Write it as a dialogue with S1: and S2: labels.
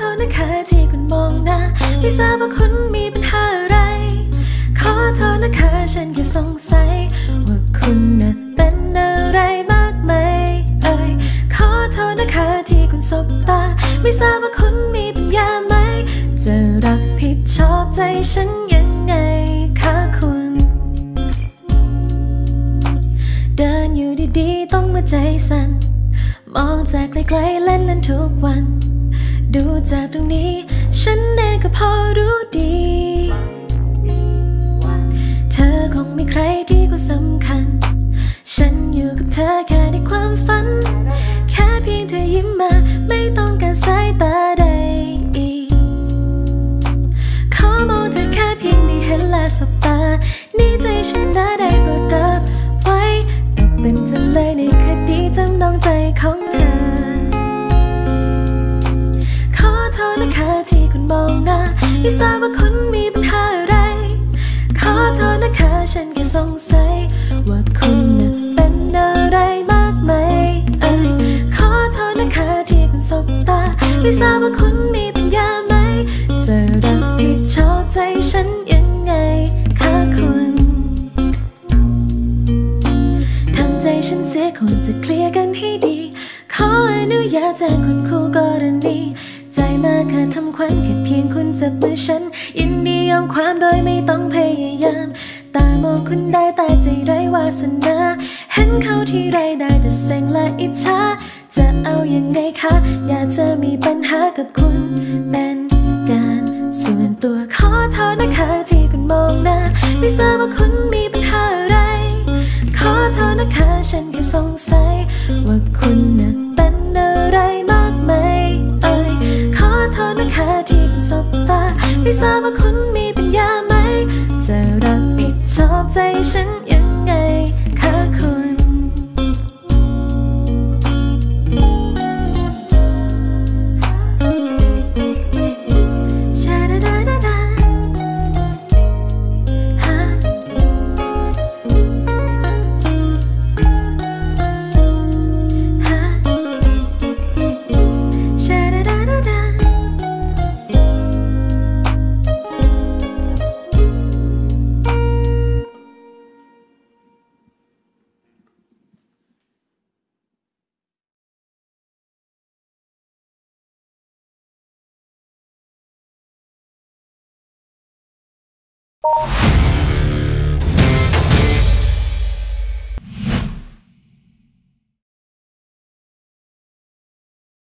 S1: ขอโทษนะคะที่คุณมองหน้าไม่ทราบว่าคุณมีปัญหาอะไร ขอโทษนะคะฉันแค่สงสัย ว่าคุณน่ะเป็นอะไรมากไหมเอ่ยขอโทษนะคะที่คุณสบตา ไม่ทราบว่าคุณมีปัญญาไหม จะรับผิดชอบใจฉันยังไงคะคุณ เดินอยู่ดีๆ ต้องมาใจสั่นมองจากไกลๆเล่นนั้นทุกวัน จากตรงนี้ ฉันเองก็พอรู้ดี เธอคงมีใครที่ก็สำคัญ ฉันอยู่กับเธอแค่ในความฝัน แค่เพียงเธอยิ้มมา ไม่ต้องการสายตาใดอีกขอมองเธอแค่เพียงได้เห็นและสบตา นี่ใจฉันได้ได้โปรดรับไว้ตกเป็นจำเลยในคดีจำนองใจของ ไม่ทราบว่าคุณมีปัญหาอะไร ขอโทษนะคะฉันแค่สงสัย ว่าคุณน่ะเป็นอะไรมากไหมเอ่ยขอโทษนะคะที่คุณสบตา ไม่ทราบว่าคุณมีปัญญาไหม จะรับผิดชอบใจฉันยังไงคะคุณทำใจฉันเสียควรจะเคลียร์กันให้ดี ขออนุญาตแจ้งคุณคู่กรณีใจ มากค่ทำควันแค่เพียงคุณจับมือฉัน ยินดียอมความโดยไม่ต้องพยายาม ตามองคุณได้แต่ใจไร้วาสนา เห็นเขาที่ไรได้แต่เซ็งและอิจฉา จะเอาอยัางไงคะ อยากจะมีปัญหากับคุณเป็นการส่วนตัวขอโทษนะคะที่คุณมองหน้าไม่ทราบว่าคุณมีปัญหาอะไร ขอโทษนะคะฉันแค่สงสัยว่าคุณน่ะ ไม่ทราบว่าคุณมีปัญญาไหมจะรับผิดชอบใจฉันยังไง
S2: you